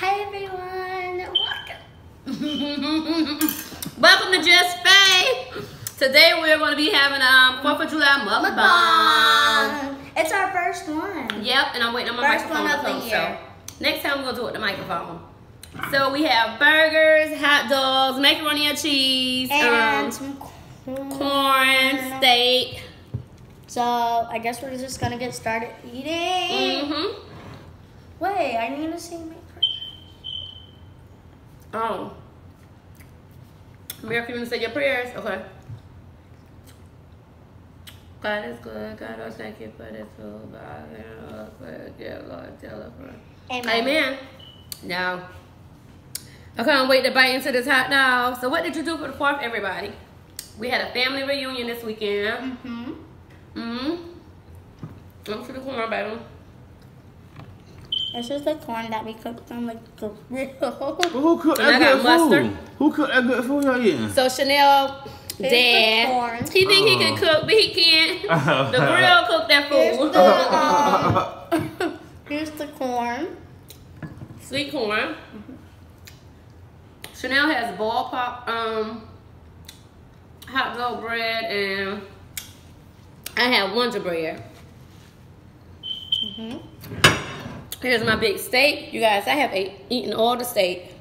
Hi everyone. Welcome. Welcome to Just Faye. Today we're going to be having um 4th of July mukbang. It's our first one. Yep, and I'm waiting on my First microphone one to of the year. So next time we're gonna do it with the microphone. So we have burgers, hot dogs, macaroni and cheese, And um, some corn. corn, steak. So I guess we're just gonna get started eating. Mm-hmm. Wait, I need to see my Oh. America, you say your prayers? Okay. God is good. God, I thank you for this food. God, know, Lord, tell us for. Amen. Amen. Now, I can't wait to bite into this hot dog. So, what did you do for the fourth, everybody? We had a family reunion this weekend. Mm-hmm. Mm-hmm. Look for the corn, baby. This is the corn that we cooked on the grill. Well, who cooked And I that got good mustard. food? Who cooked that good food y'all eating? So Chanel, dad, he think he can Oh. cook, but he can't. The grill cooked that Here's food. the um, here's the corn. Sweet corn. Chanel has ball pop, um, hot dog bread, and I have Wonder Bread. Mm-hmm. Here's my big steak. You guys, I have ate, eaten all the steak.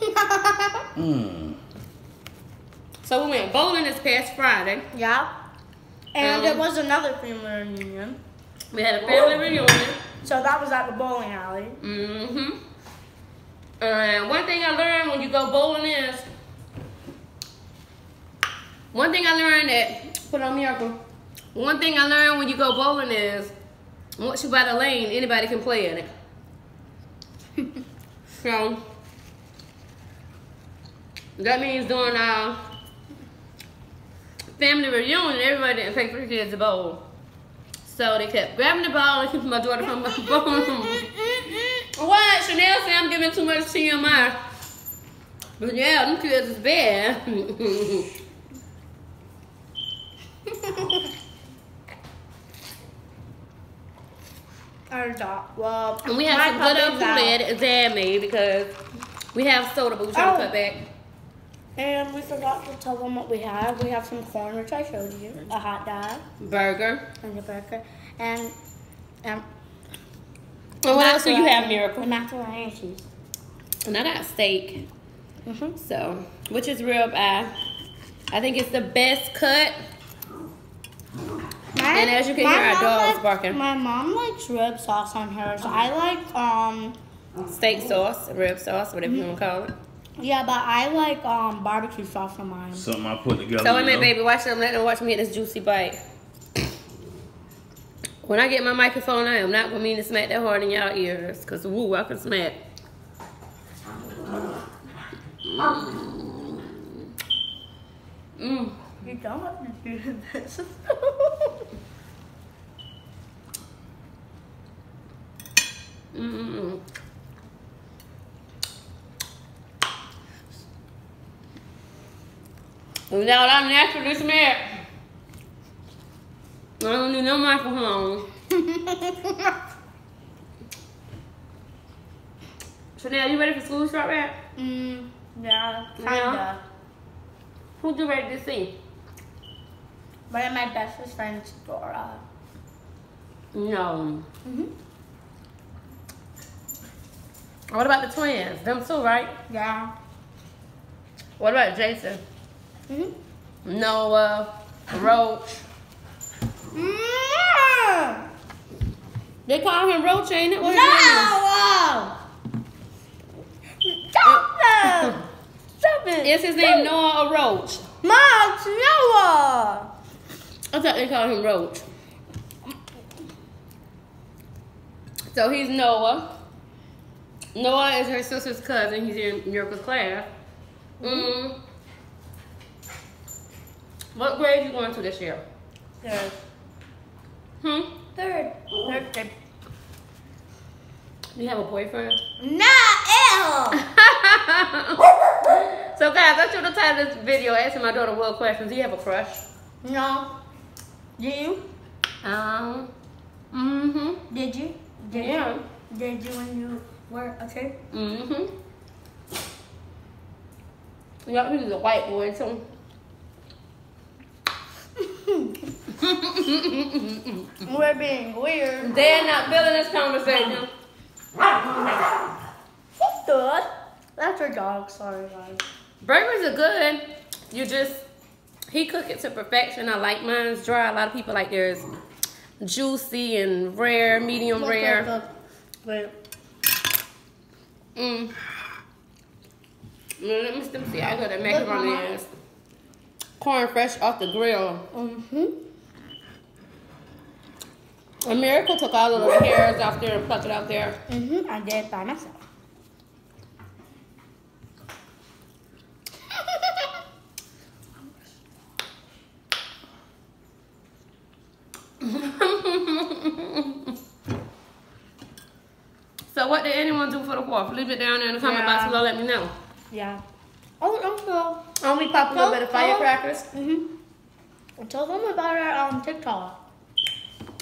Mm. So we went bowling this past Friday. yeah. And Um, there was another family reunion. We had a family reunion. So that was at the bowling alley. Mm-hmm. And one thing I learned when you go bowling is, one thing I learned that, put on miracle. One thing I learned when you go bowling is, once you buy the lane, anybody can play in it. so, that means during our family reunion, everybody didn't pay for the kids to bowl. So they kept grabbing the ball and keeping my daughter from bowling. What? Chanel said I'm giving too much TMI. But yeah, them kids is bad. Our dog. Well, and we have some good old. Kool-Aid that Dad made because we have soda, but we're trying to Oh. cut back. And we forgot to tell them what we have. We have some corn, which I showed you, a hot dog, Burger. and a burger, and um, And what else do you have, Miracle? and macaroni and cheese. And I got steak. Mm-hmm. So, which is rib eye. I think it's the best cut. And as you can hear, our dog's barking. My mom likes rib sauce on hers. I like um Steak sauce, rib sauce, whatever you want to call it. yeah, but I like um barbecue sauce on mine. Something I put together. So wait a you minute, know? baby. Watch them. Let them watch me get this juicy bite. When I get my microphone, I am not gonna mean to smack that hard in y'all ears, cause woo, I can smack. Mm. You don't have to do this. Now I'm naturally smack. I don't need no microphone. Chanel, you ready for school to start back? mm, yeah, kinda. Yeah. Who you ready to see? One of my bestest friends, Dora. No. Mm-hmm. What about the twins? Them too, right? Yeah. What about Jason? Mm-hmm. Noah, Roach. Mm. They call him Roach, ain't it? What his No! Stop it! Stop is? it! Is his name Noah or Roach? Mom, Noah! I thought they called him Roach. So he's Noah. Noah is her sister's cousin. He's in Yurka's class. Mm. What grade you going to this year? Third. Hmm? Third. Third. You have a boyfriend? Not ill! so guys, I should have titled this video asking my daughter what questions. Do you have a crush? no. Do you? Um, mm-hmm. Did you? Did Yeah. you? Did you when you Where? Okay. Mm-hmm. Yup, he's a white boy too. We're being weird. They're not feeling this conversation. Good. That's your dog. Sorry, guys. Burgers are good. You just he cook it to perfection. I like mine's dry. A lot of people like theirs juicy and rare, medium Look, rare. look, look. Mm. Mm, Let me see. I got a macaroni corn fresh off the grill. Mm-hmm. A miracle took all of the hairs off there and plucked it out there. Mm-hmm. I did it by myself. so what did anyone do for the fourth? Leave it down there in the comment box Yeah. below. Let me know. yeah. Oh, also. Oh, we pop a little bit of firecrackers. Mm-hmm. Tell them about our um, TikTok.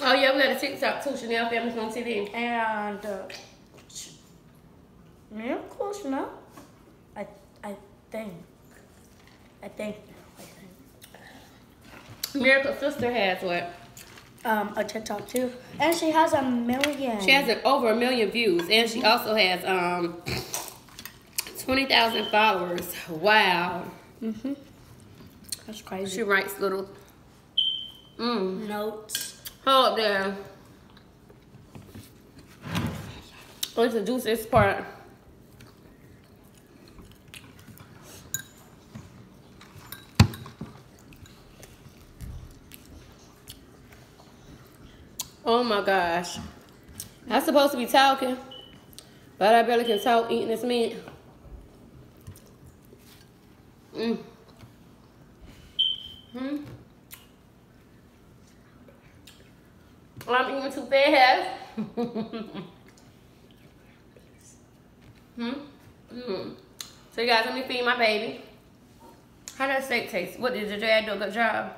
Oh yeah, we got a TikTok too. Chanel Family Fun TV. And uh, miracles, no? I I think. I think. I think. Miracle sister has what? Um, a TikTok too, and she has a million. She has over a million views, and she also has um twenty thousand followers. Wow. Mhm. That's crazy. She writes little. Mm. Notes. Hold there. Oh, What's the juiciest part? Oh my gosh. I'm supposed to be talking, but I barely can talk eating this meat. Mm. Hmm. I'm eating too fast. hmm? Mm. So you guys, let me feed my baby. How does steak taste? What did your dad do a good job?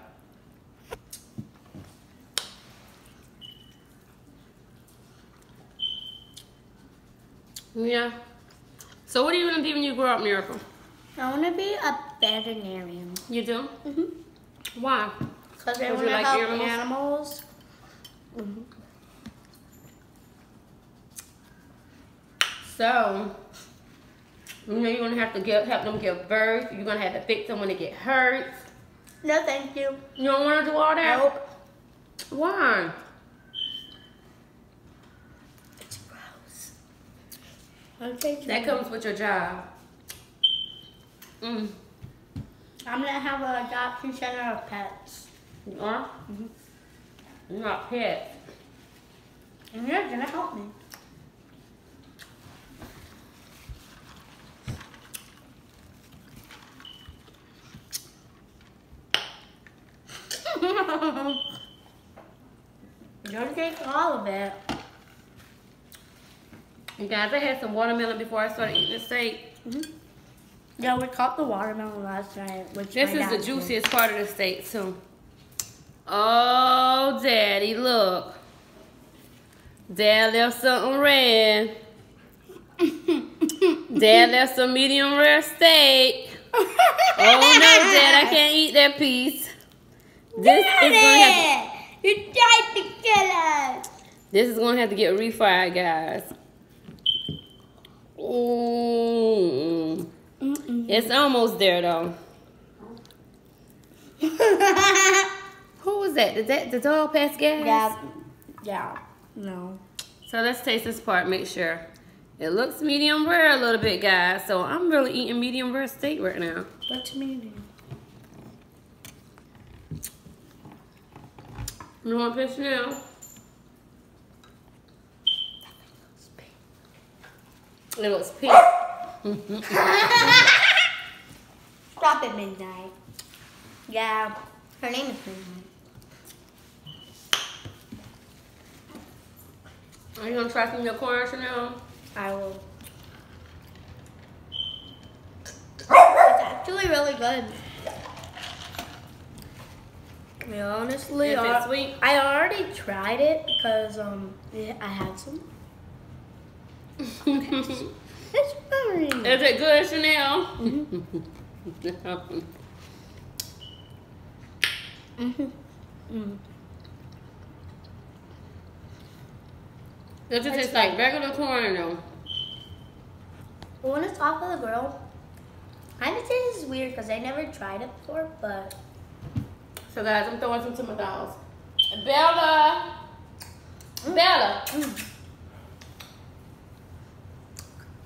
Yeah. So what do you want to be when you grow up, Miracle? I want to be a veterinarian. You do? Mm-hmm. Why? Cause I to like help animals? animals. Mm-hmm. So, you know you're gonna have to give, help them give birth. You're gonna have to fix them when they get hurt. No, thank you. You don't want to do all that? Nope. Why? It's gross. Okay, That Julie. comes with your job. Mm. I'm gonna have a adoption center of pets. You are? You're not pet. And you're gonna help me. You don't take all of it. You guys, I had some watermelon before I started eating the steak. Mm-hmm. Yeah, we caught the watermelon last night. Which This is the dad did. juiciest part of the steak, too. Oh, Daddy, look. Dad left something red. Dad left some medium rare steak. Oh no, Dad, I can't eat that piece. This is gonna have to... You tried to kill us. this is gonna have to get refried, guys. Ooh. It's almost there though. Who was that? Did that the dog pass gas? yeah. Yeah. No. So let's taste this part, make sure. It looks medium rare a little bit, guys. So I'm really eating medium rare steak right now. What What's medium? You want fish now? It looks pink. Stop at midnight. Yeah. Her name is Midnight. Are you gonna try some of your corn, Chanel? I will. It's actually really good. I mean, honestly, Is I- sweet? I already tried it because um I had some. It's fine. Is it good, Chanel? Mhm. Mm. Does it taste like regular corn though? When it's off of the grill, kind of tastes weird because I never tried it before, but So guys, I'm throwing some to my dogs. Bella! Bella! mm.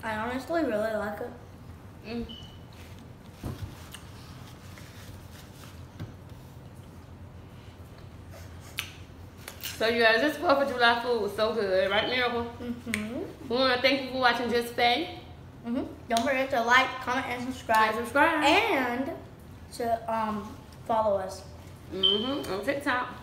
I honestly really like it. Mm. So you guys, this 4th of July food was so good, right Miracle? Mm-hmm. We want to thank you for watching Just Faye. Mm-hmm. Don't forget to like, comment, and subscribe. And subscribe. And to um follow us. Mm-hmm. On TikTok.